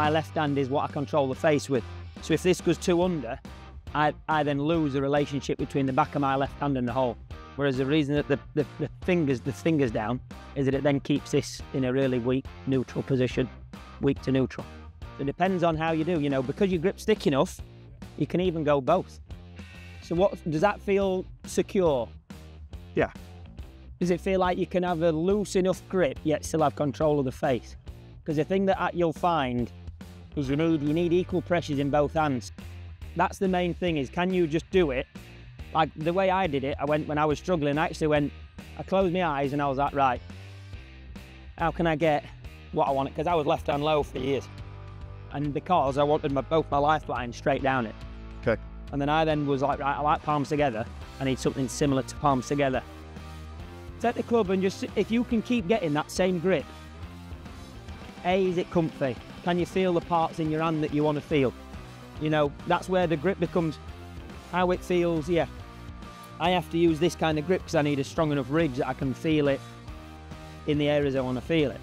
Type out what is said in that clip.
my left hand is what I control the face with. So if this goes too under, I, I then lose the relationship between the back of my left hand and the hole. Whereas the reason that the, the, the fingers the fingers down is that it then keeps this in a really weak neutral position, weak to neutral. So it depends on how you do. You know, because your grip's thick enough, you can even go both. So what does that feel secure? Yeah. Does it feel like you can have a loose enough grip yet still have control of the face? Because the thing that you'll find need you need equal pressures in both hands. That's the main thing is can you just do it? Like the way I did it, I went when I was struggling, I actually went, I closed my eyes and I was like, right, how can I get what I wanted? Because I was left hand low for years. And because I wanted my, both my lifelines straight down it. Okay. And then I then was like, right, I like palms together. I need something similar to palms together. Take the club and just, if you can keep getting that same grip, A, is it comfy? Can you feel the parts in your hand that you want to feel? You know, that's where the grip becomes how it feels, yeah. I have to use this kind of grip because I need a strong enough ridge that I can feel it in the areas I want to feel it.